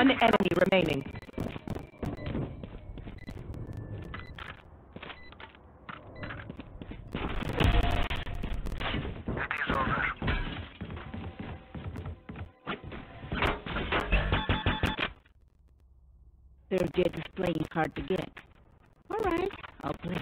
One enemy remaining. It is over. Their Jett is playing hard to get. All right, I'll play.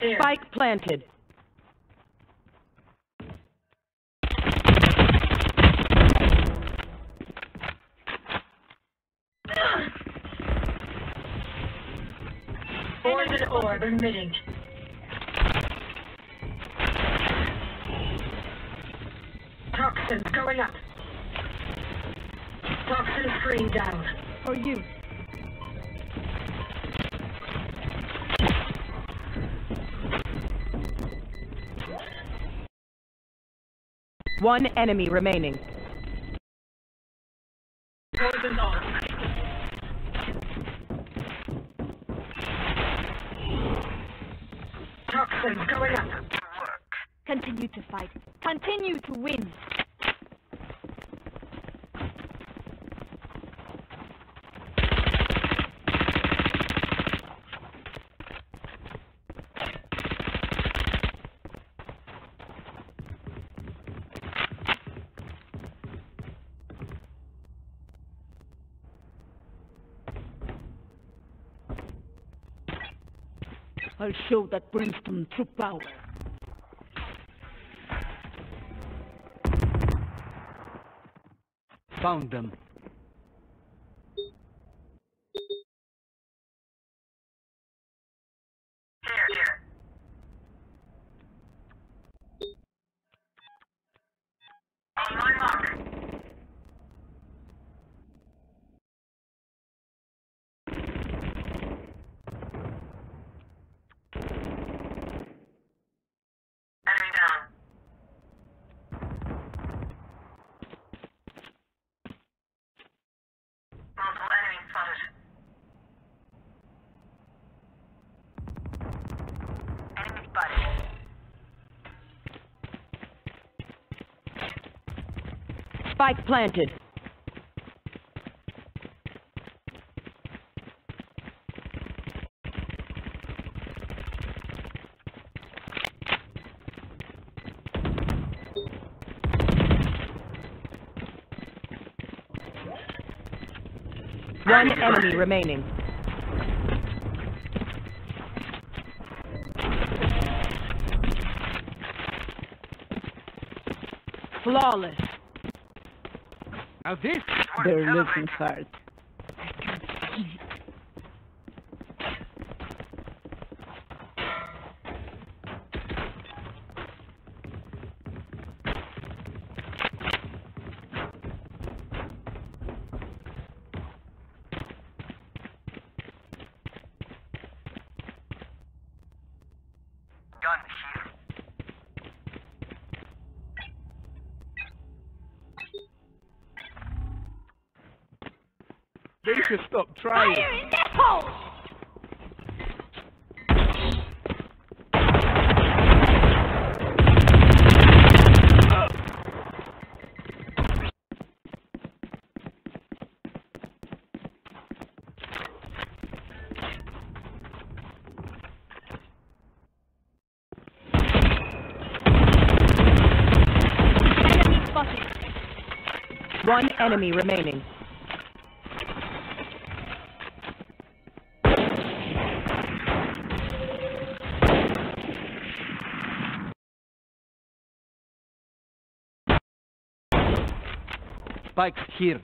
Spike planted. Poison orb emitting. Toxins going up. Toxin screen down. For you. One enemy remaining. Toxins going up. Continue to fight. Continue to win. I'll show that Brimstone true power. Found them. Here, here. On my mark. Enemy down. Multiple enemy spotted. Spotted. Spike planted. One enemy remaining. Flawless. Now this They're looking hard. try. Fire in that hole! One enemy remaining. Spikes here.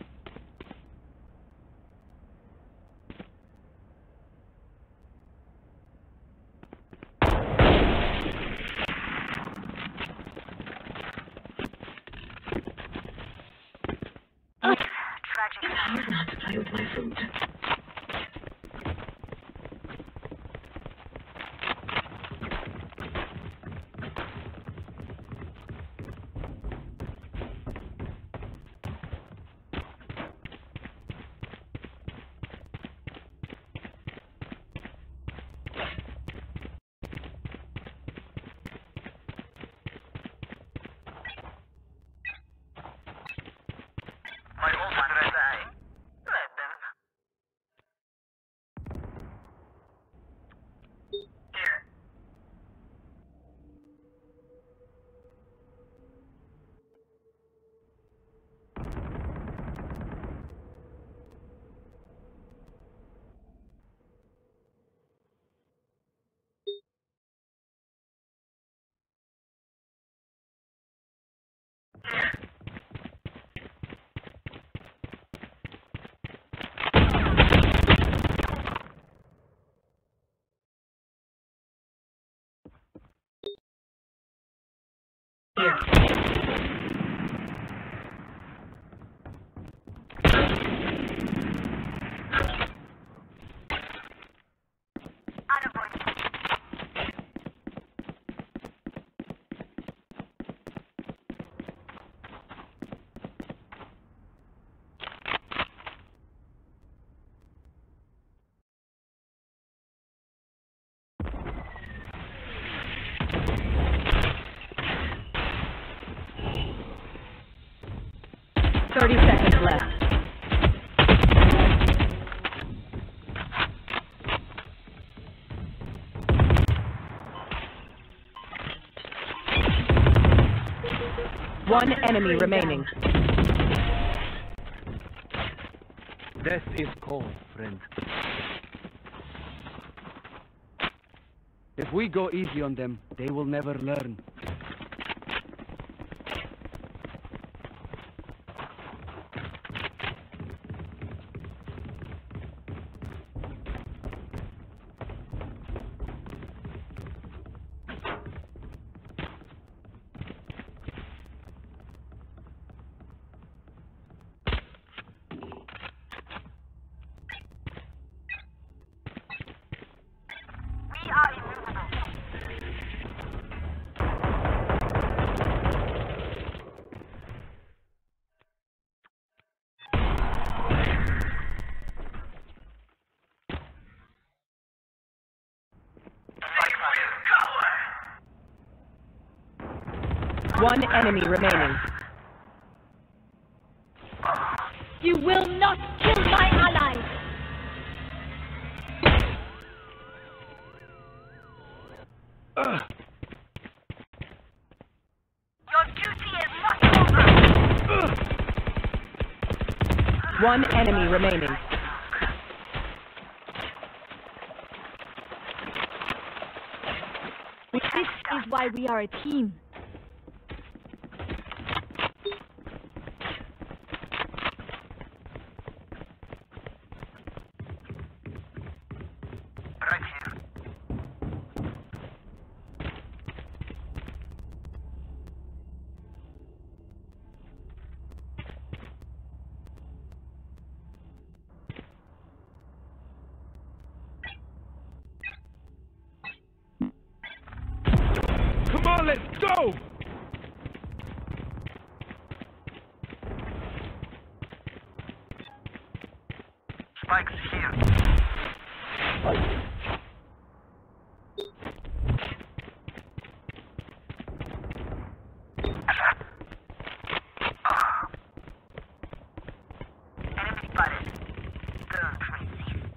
I with my food. Thirty enemy remaining. Death is cold, friend. If we go easy on them, they will never learn. One enemy remaining. You will not kill my allies! Ugh. Your duty is not over. Ugh. One enemy remaining. This is why we are a team. Right here. Come on, let's go! Spikes here. Enemy spotted. Don't resist.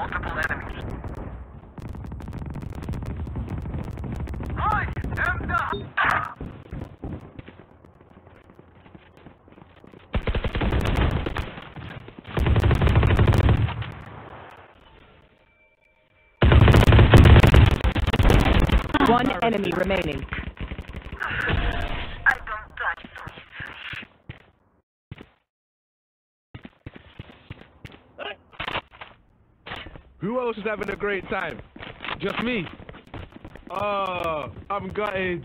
Multiple enemies. Hi! End up! One enemy remaining. Else is having a great time? Just me. Oh, I'm gutted.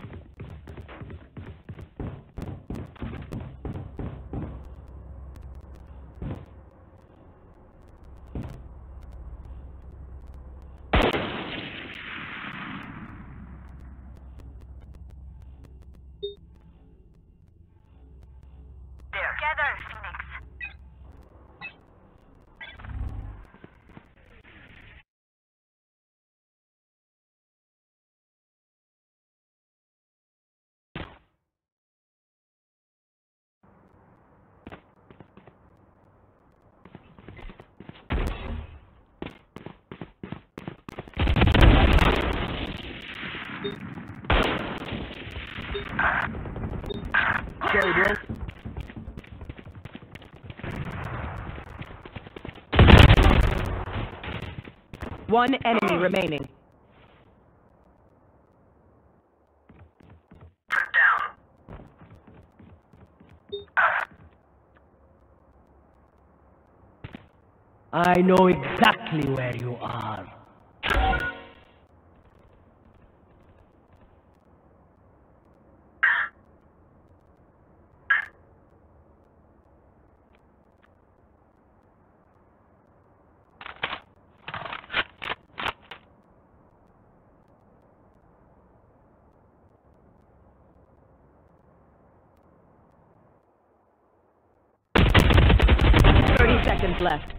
Sorry, bro. One enemy oh. remaining. Put down. I know exactly where you are. Thirty seconds left.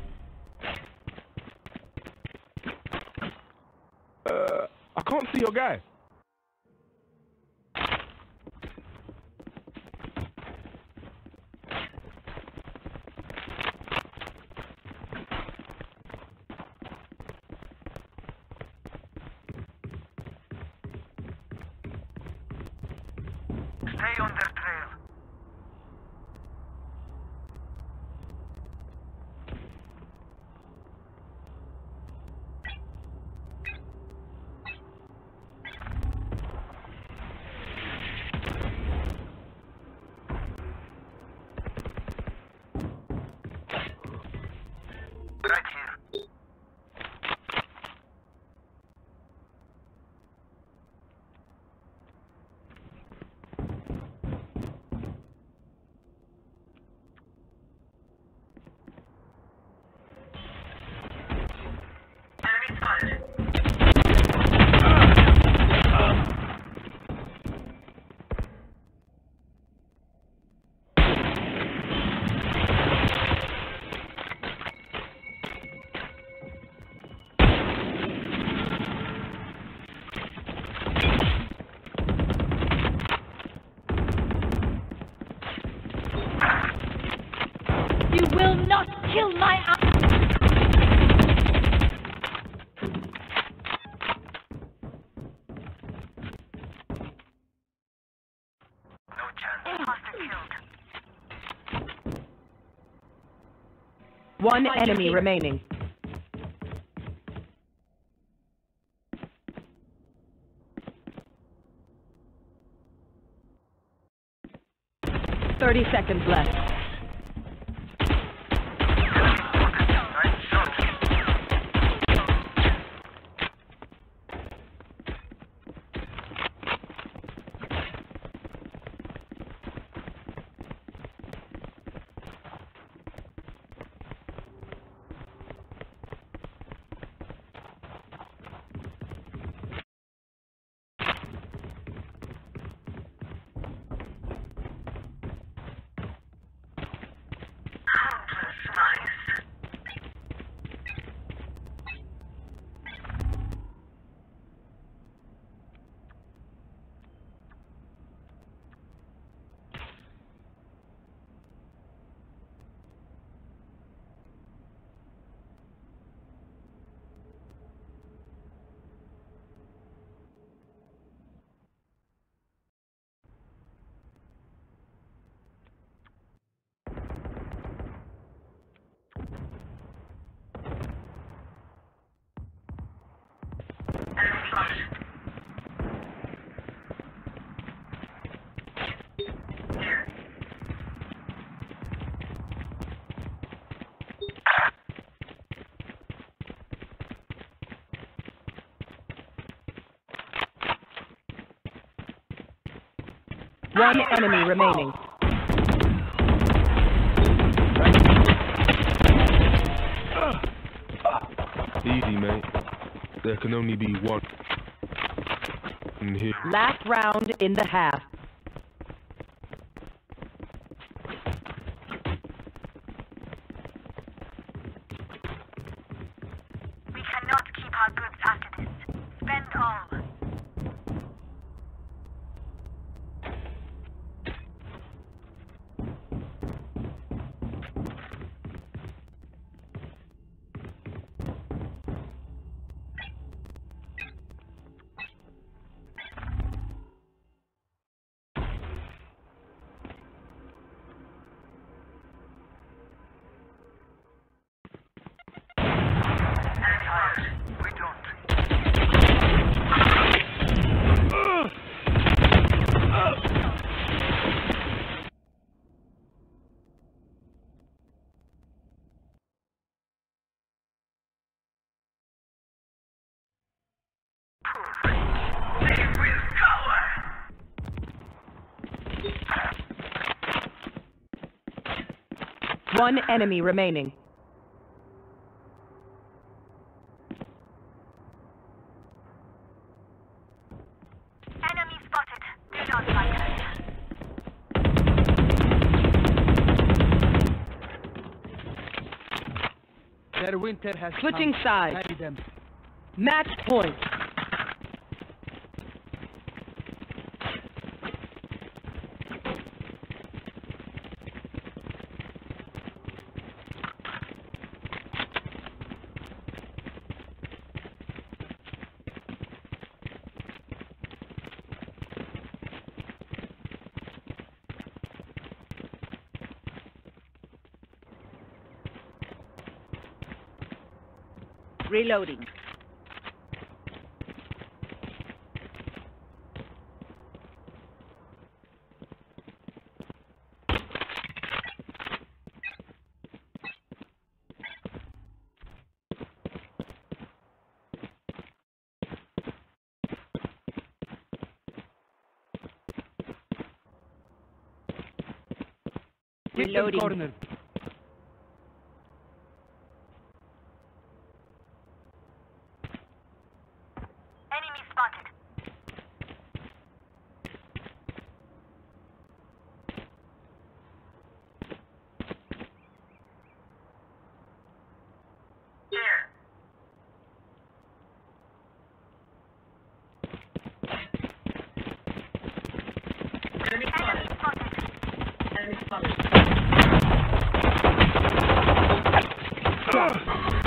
Uh, I can't see your guy. One enemy remaining. Thirty seconds left. One enemy remaining. Easy, mate. There can only be one. Last round in the half. One enemy remaining. Enemy spotted. Do not fight us. Their winter has Switching come. sides. Match point. Reloading. Reloading. cornered. Enemy spotted. Here. Enemy spotted. Enemy spotted. Ah!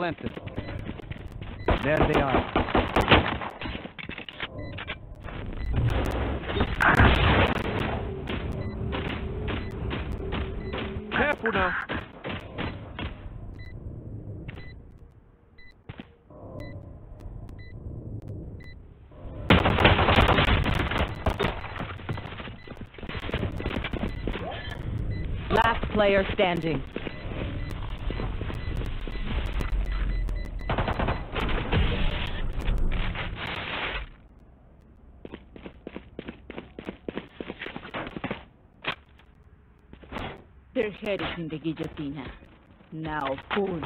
Planted. There they are. Careful now. Last player standing. Their head is in the guillotine. Now, pull.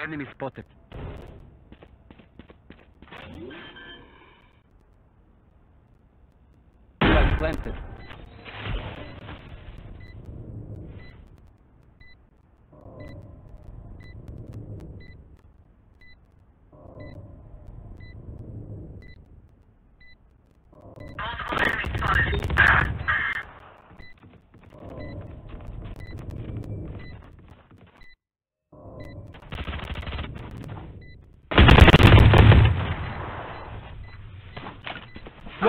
Enemy spotted. Planted. Multiple enemies spotted.